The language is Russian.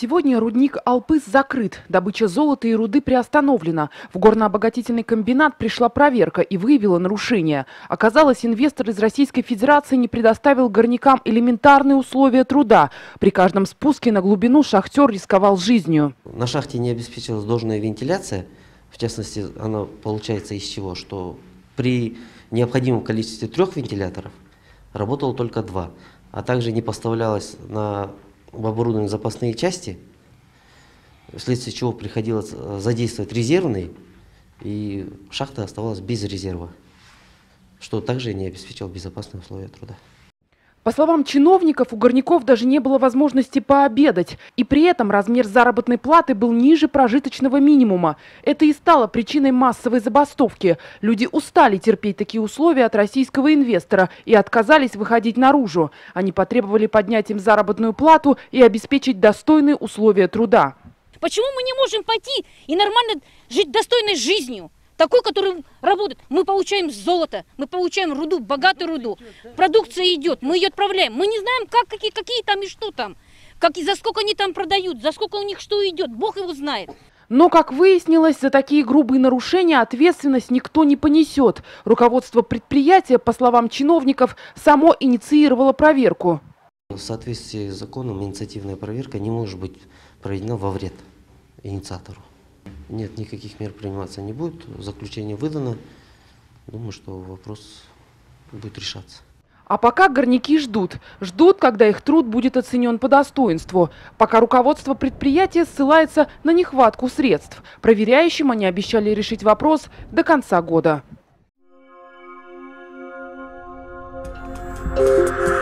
Сегодня рудник «Алпыс» закрыт. Добыча золота и руды приостановлена. В горно-обогатительный комбинат пришла проверка и выявила нарушения. Оказалось, инвестор из Российской Федерации не предоставил горнякам элементарные условия труда. При каждом спуске на глубину шахтер рисковал жизнью. На шахте не обеспечилась должная вентиляция. В частности, она получается из чего? Что при необходимом количестве трех вентиляторов работало только два. А также не поставлялось на в оборудованные запасные части, вследствие чего приходилось э, задействовать резервный, и шахта оставалась без резерва, что также не обеспечивало безопасные условия труда. По словам чиновников, у горняков даже не было возможности пообедать. И при этом размер заработной платы был ниже прожиточного минимума. Это и стало причиной массовой забастовки. Люди устали терпеть такие условия от российского инвестора и отказались выходить наружу. Они потребовали поднять им заработную плату и обеспечить достойные условия труда. Почему мы не можем пойти и нормально жить достойной жизнью? Такой, который работает. Мы получаем золото, мы получаем руду, богатую руду. Продукция идет, мы ее отправляем. Мы не знаем, как, какие, какие там и что там. Как и за сколько они там продают, за сколько у них что идет. Бог его знает. Но, как выяснилось, за такие грубые нарушения ответственность никто не понесет. Руководство предприятия, по словам чиновников, само инициировало проверку. В соответствии с законом инициативная проверка не может быть проведена во вред инициатору. Нет, никаких мер приниматься не будет. Заключение выдано. Думаю, что вопрос будет решаться. А пока горняки ждут. Ждут, когда их труд будет оценен по достоинству. Пока руководство предприятия ссылается на нехватку средств. Проверяющим они обещали решить вопрос до конца года. Thank you.